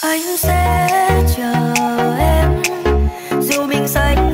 anh sẽ chờ em. Dù mình xanh